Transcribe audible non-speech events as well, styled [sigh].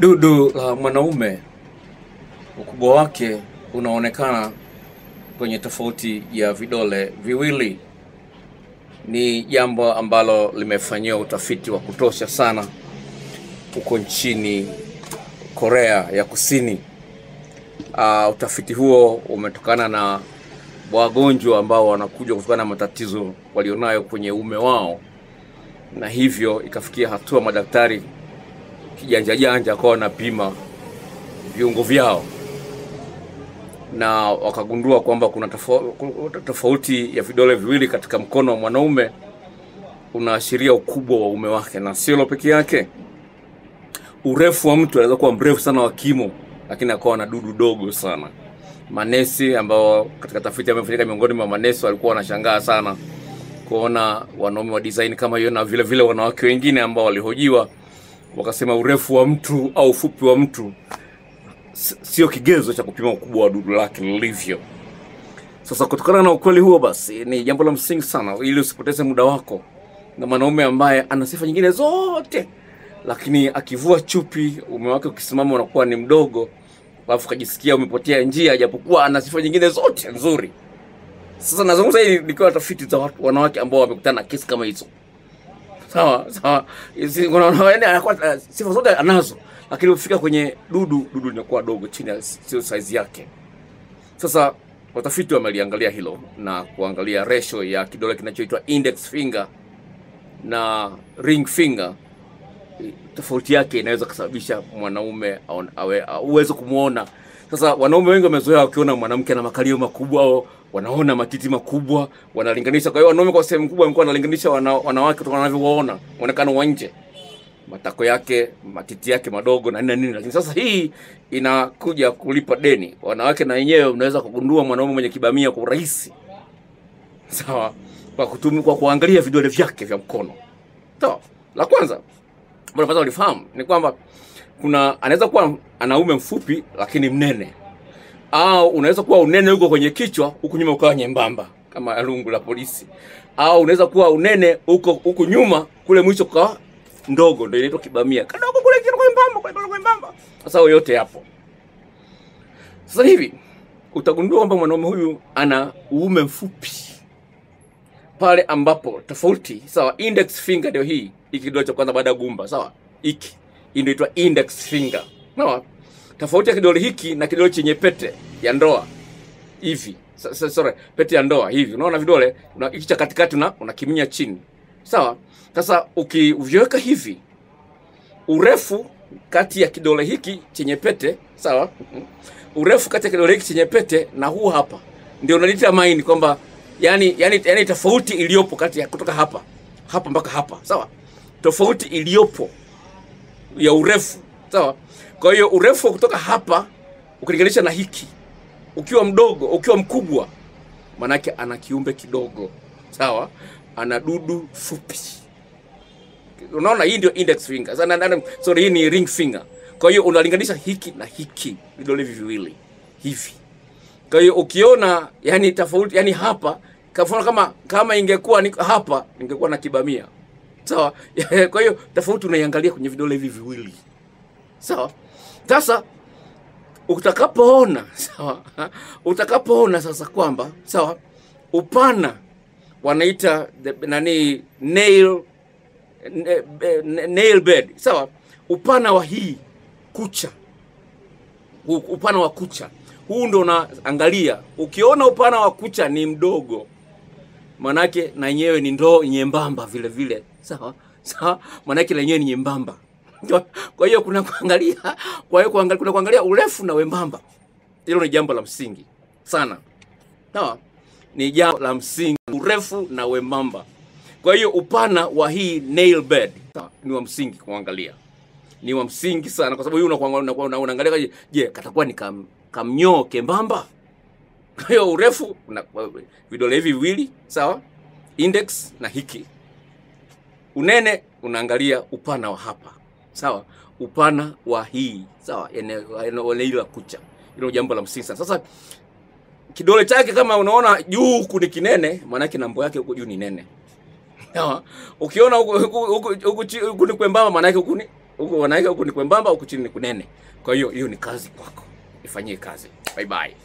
Dudu la mwanaume ukubwa wake unaonekana kwenye tofauti ya vidole viwili. Ni jambo ambalo limefanyiwa utafiti wa kutosha sana huko nchini Korea ya Kusini. Uh, utafiti huo umetokana na wagonjwa ambao wanakuja kutokana na matatizo walionayo kwenye ume wao, na hivyo ikafikia hatua madaktari kijanja janja kwa wanapima viungo vyao na wakagundua kwamba kuna tofauti, ya vidole viwili katika mkono wa mwanaume unaashiria ukubwa wa ume wake, na sio hilo peke yake. Urefu wa mtu anaweza kuwa mrefu sana wa kimo, lakini akawa na dudu dogo sana. Manesi ambao katika tafiti amefanyika miongoni mwa manesi walikuwa wanashangaa sana kuona wanaume wa design kama hiyo, na vile vile wanawake wengine ambao walihojiwa wakasema urefu wa mtu au ufupi wa mtu sio kigezo cha kupima ukubwa wa dudu lake lilivyo. Sasa kutokana na ukweli huo, basi ni jambo la msingi sana, ili usipoteze muda wako na mwanaume ambaye ana sifa nyingine zote, lakini akivua chupi, ume wake ukisimama unakuwa ni mdogo, alafu kajisikia umepotea njia, japokuwa ana sifa nyingine zote nzuri. Sasa nazungumza hivi nikiwa tafiti za watu wanawake ambao wamekutana na kesi kama hizo. Sawa sawa, yaani anakuwa sifa zote anazo lakini ukifika kwenye dudu dudu linakuwa dogo chini ya sio size yake. Sasa watafiti wameliangalia hilo na kuangalia ratio ya kidole kinachoitwa index finger na ring finger. Tofauti yake inaweza kusababisha mwanaume awe uweze kumwona. Sasa wanaume wengi wamezoea wakiona mwanamke ana makalio makubwa au wanaona matiti makubwa wanalinganisha. Kwa hiyo wanaume kwa sehemu kubwa wamekuwa wanalinganisha wana, wanawake kutokana wanavyowaona muonekano wa nje matako yake matiti yake madogo na nini na nini, lakini sasa hii inakuja kulipa deni. Wanawake na wenyewe mnaweza kugundua mwanaume mwenye kibamia kwa urahisi, sawa, kwa kutumia kwa kuangalia vidole vyake vya mkono. Sawa, la kwanza ambalo kwanza ulifahamu ni kwamba kuna anaweza kuwa anaume mfupi lakini mnene, au unaweza kuwa unene huko kwenye kichwa, huku nyuma ukawa nyembamba kama lungu la polisi, au unaweza kuwa unene huko huku nyuma kule mwisho kwa ndogo ndio inaitwa kibamia kadogo kule kile kwembamba kule kwembamba. Sasa yote yapo. Sasa hivi utagundua kwamba mwanaume huyu ana uume mfupi pale ambapo tofauti sawa, index finger ndio hii hiki kidole cha kwanza baada ya gumba sawa, iki hii inaitwa index finger sawa. Tofauti ya kidole hiki na kidole chenye pete ya ndoa. Hivi, sorry, pete ya ndoa hivi, unaona vidole una, hiki cha katikati na unakiminya chini. Sawa. Sasa ukiviweka hivi, urefu kati ya kidole hiki chenye pete sawa, urefu kati ya kidole hiki chenye pete na huu hapa. Ndio unalita maini kwamba yani, yani, yani tofauti iliyopo kati ya kutoka hapa hapa mpaka hapa sawa, tofauti iliyopo ya urefu sawa. Kwa hiyo urefu wa kutoka hapa ukilinganisha na hiki, ukiwa mdogo, ukiwa mkubwa, manake ana kiumbe kidogo sawa, ana dudu fupi unaona hii ndio index finger. Sasa sorry, hii ni ring finger. Kwa hiyo unalinganisha hiki na hiki vidole hivi viwili hivi. Kwa hiyo ukiona yani tofauti yani hapa kafuna kama kama ingekuwa ni hapa ingekuwa na kibamia. Sawa? [laughs] Kwa hiyo tofauti unaiangalia kwenye vidole hivi viwili. Sawa? Sasa utakapoona sawa? Utakapoona sasa kwamba sawa? Upana wanaita nani nail nail bed sawa, upana wa hii kucha, upana wa kucha huu ndo unaangalia. Ukiona upana wa kucha ni mdogo, manake na yenyewe ni ndoo nyembamba vile vile, sawa sawa, manake na yenyewe ni nyembamba. Kwa hiyo kuna kuangalia, kwa hiyo kuangalia, kuna kuangalia urefu na wembamba. Hilo ni jambo la msingi sana, sawa, ni jambo la msingi, urefu na wembamba. Kwa hiyo upana wa hii nail bed ni wa msingi kuangalia, ni wa msingi sana, kwa sababu unaangalia, je, katakuwa ni kam, kamnyoo kembamba. Kwa hiyo urefu una vidole hivi viwili sawa, index na hiki. Unene unaangalia upana wa hapa sawa, upana wa hii sawa, eneo la kucha. Hilo jambo la msingi sana. Sasa kidole chake kama unaona juu huku ni kinene, maana yake nambo yake huku juu ni nene. Sawa? Ukiona huku huku huku ni kwembamba maana yake huku ni huku yake huku ni kwembamba, huku chini ni kunene. Kwa hiyo hiyo ni kazi kwako, ifanyie kazi. Bye bye.